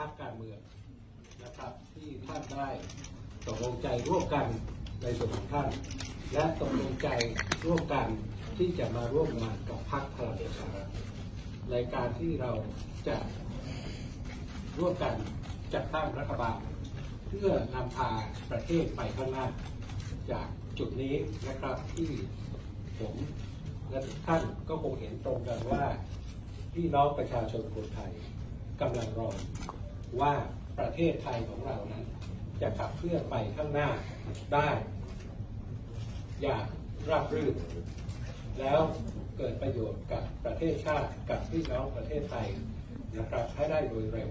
รรคการเมืองนะครับที่ท่านได้ตกลงใจร่วมกันในส่วนของท่าน และตกลงใจร่วมกันที่จะมาร่วมงานกับพรรคพลังประชารัฐในการที่เราจะร่วมกันจัดตั้งรัฐบาล เพื่อนำพาประเทศไปข้างหน้า จากจุดนี้นะครับที่ผมและทุกท่านก็คงเห็นตรงกันว่าพี่น้องประชาชนคนไทยกำลังรอ ว่าประเทศไทยของเรานั้น จะขับเคลื่อนไปข้างหน้าได้ อย่างราบรื่น แล้วเกิดประโยชน์กับประเทศชาติกับพี่น้องประเทศไทยนะครับให้ได้โดยเร็ว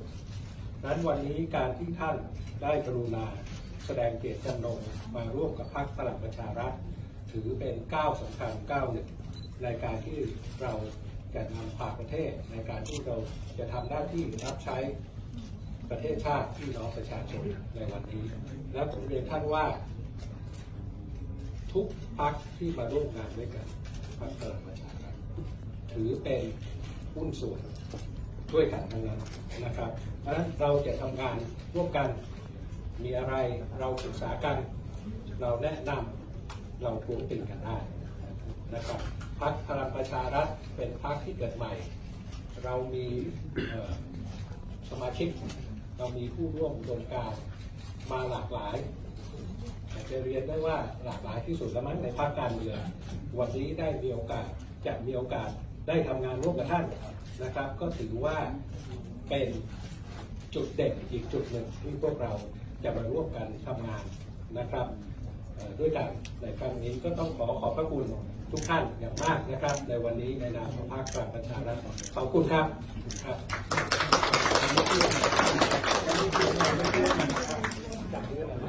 นั้นวันนี้การที่ท่านได้กรุณาแสดงเจตจำนงมาร่วมกับพรรคพลังประชารัฐ ถือเป็นก้าวสำคัญก้าวหนึ่งในการที่เราจะนำพาประเทศในการที่เราจะทำหน้าที่รับใช้ ประเทศชาติพี่น้องประชาชนในวันนี้ และผมเรียนท่านว่า ทุกพรรคที่มาร่วมงานด้วยกันพรรคพลังประชารัฐถือเป็นหุ้นส่วนด้วยกันทั้งนั้นนะครับเพราะฉะนั้นเราจะทำงานร่วมกันมีอะไรเราปรึกษากัน เราแนะนำเราท้วงติงกันได้นะครับพรรคพลังประชารัฐเป็นพรรคที่เกิดใหม่ เรามีสมาชิก เรามีผู้ร่วมอุดมการมาหลากหลายอาจจะเรียนได้ว่าหลากหลายที่สุดแล้วมั้งในภาคการเมืองวันนี้ได้มีโอกาสจะมีโอกาสได้ทำงานร่วมกับท่านนะครับ ก็ถือว่าเป็นจุดเด่นอีกจุดหนึ่งที่พวกเราจะมาร่วมกันทำงานนะครับด้วยกันในครั้งนี้ก็ต้องขอขอบพระคุณทุกท่านอย่างมากนะครับ ในวันนี้ในนามของพรรคพลังประชารัฐขอบคุณครับครับมือหน่อยนะจับมือหน่อยนะ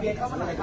เบียดเข้ามาหน่อยครับ